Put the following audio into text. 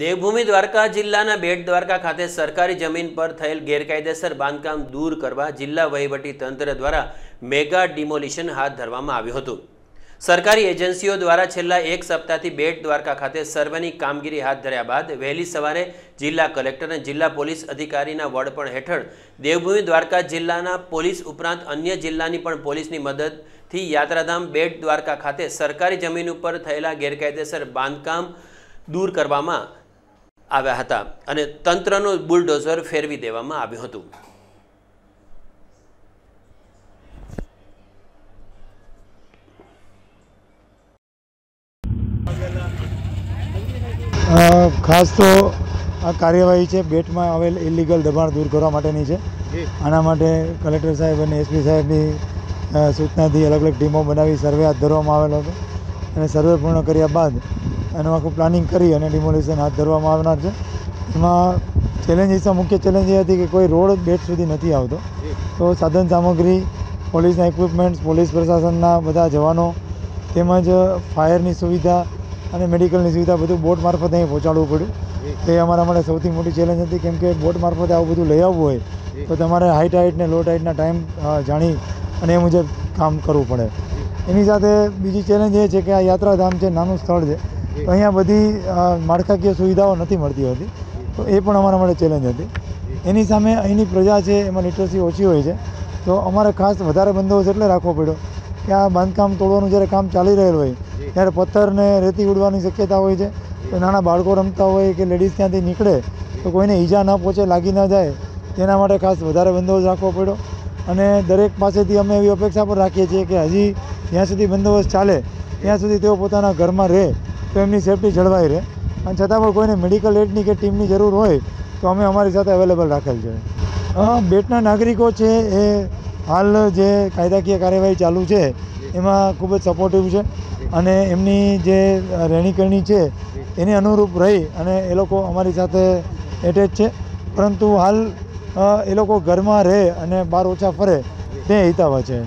દેવભૂમિ દ્વારકા જિલ્લાના બેટ દ્વારકા ખાતે સરકારી જમીન પર થયેલ ગેરકાયદેસર બાંધકામ દૂર કરવા જિલ્લા વહીવટી તંત્ર દ્વારા મેગા ડિમોલિશન હાથ ધરવામાં આવ્યું હતું. સરકારી એજન્સીઓ દ્વારા છેલ્લા એક સપ્તાહથી બેટ દ્વારકા ખાતે સર્વેની કામગીરી હાથ ધર્યા બાદ વહેલી સવારે જિલ્લા કલેક્ટર અને જિલ્લા પોલીસ અધિકારીના વડપણ હેઠળ દેવભૂમિ દ્વારકા જિલ્લાના પોલીસ ઉપરાંત અન્ય જિલ્લાની પણ પોલીસની મદદથી યાત્રાધામ બેટ દ્વારકા ખાતે સરકારી જમીન ઉપર થયેલા ગેરકાયદેસર બાંધકામ દૂર કરવામાં આવ્યા હતા અને તંત્રનું બુલડોઝર ફેરવી દેવામાં આવ્યું હતું. અ, ખાસ તો આ કાર્યવાહી છે બેટમાં આવેલ ઇલીગલ દબાણ દૂર કરવા માટેની છે. આના માટે કલેક્ટર સાહેબ અને એસપી સાહેબની સૂચનાથી અલગ અલગ ટીમો બનાવી સર્વે હાથ ધરવામાં આવેલો હતો. અને સર્વે પૂર્ણ કર્યા બાદ એનું આખું પ્લાનિંગ કરી અને ડિમોલિશન હાથ ધરવામાં આવનાર છે. એમાં ચેલેન્જીસમાં મુખ્ય ચેલેન્જ એ હતી કે કોઈ રોડ બેટ સુધી નથી આવતો. તો સાધન સામગ્રી પોલીસના ઇક્વિપમેન્ટ્સ પોલીસ પ્રશાસનના બધા જવાનો, તેમજ ફાયરની સુવિધા અને મેડિકલની સુવિધા બધું બોટ મારફતે અહીં પહોંચાડવું પડ્યું. એ અમારા માટે સૌથી મોટી ચેલેન્જ હતી. કેમ કે બોટ મારફતે આવું બધું લઈ આવવું હોય, તો તમારે હાઈ ટાઈટ ને લો ટાઈટના ટાઈમ જાણી અને એ મુજબ કામ કરવું પડે. એની સાથે બીજી ચેલેન્જ એ છે કે આ યાત્રાધામ છે, નાનું સ્થળ છે. તો અહીંયા બધી માળખાકીય સુવિધાઓ નથી મળતી હોતી. તો એ પણ અમારા માટે ચેલેન્જ હતી. એની સામે અહીંની પ્રજા છે એમાં લિટરસી ઓછી હોય છે. તો અમારે ખાસ વધારે બંદોબસ્ત એટલે રાખવો પડ્યો. કે આ બાંધકામ તોડવાનું જ્યારે કામ ચાલી રહેલું હોય ત્યારે પથ્થરને રેતી ઉડવાની શક્યતા હોય છે. તો નાના બાળકો રમતા હોય કે લેડીઝ ત્યાંથી નીકળે તો કોઈને ઈજા ન પહોંચે લાગી ન જાય તેના માટે ખાસ વધારે બંદોબસ્ત રાખવો પડ્યો. અને દરેક પાસેથી અમે એવી અપેક્ષા પણ રાખીએ છીએ કે હજી જ્યાં સુધી બંદોબસ્ત ચાલે ત્યાં સુધી તેઓ પોતાના ઘરમાં રહે. તો એમની સેફટી જળવાઈ રહે. અને છતાં પણ કોઈને મેડિકલ એડની કે ટીમની જરૂર હોય, તો અમે અમારી સાથે અવેલેબલ રાખેલ છે. બેટના નાગરિકો છે એ હાલ જે કાયદાકીય કાર્યવાહી ચાલુ છે, એમાં ખૂબ જ સપોર્ટિવ છે. અને એમની જે રહેણીકરણી છે, એને અનુરૂપ રહી અને એ લોકો અમારી સાથે એટેચ છે. પરંતુ હાલ એ લોકો ઘરમાં રહે અને બહાર ઓછા ફરે, તે હિતાવા છે.